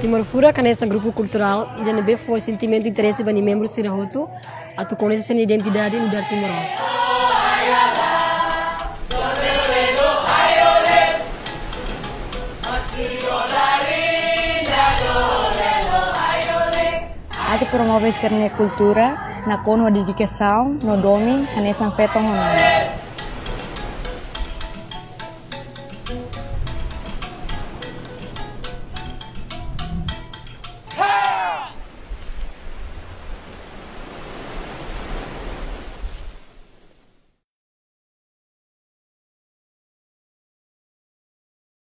Timor Fura canessa grupo cultural e NB foi sentimento de interesse bani membro sirahoto a tu conhece a identidade no Timor. Ati promove serne cultura na kono di Nodomi no domi hanesan fetong.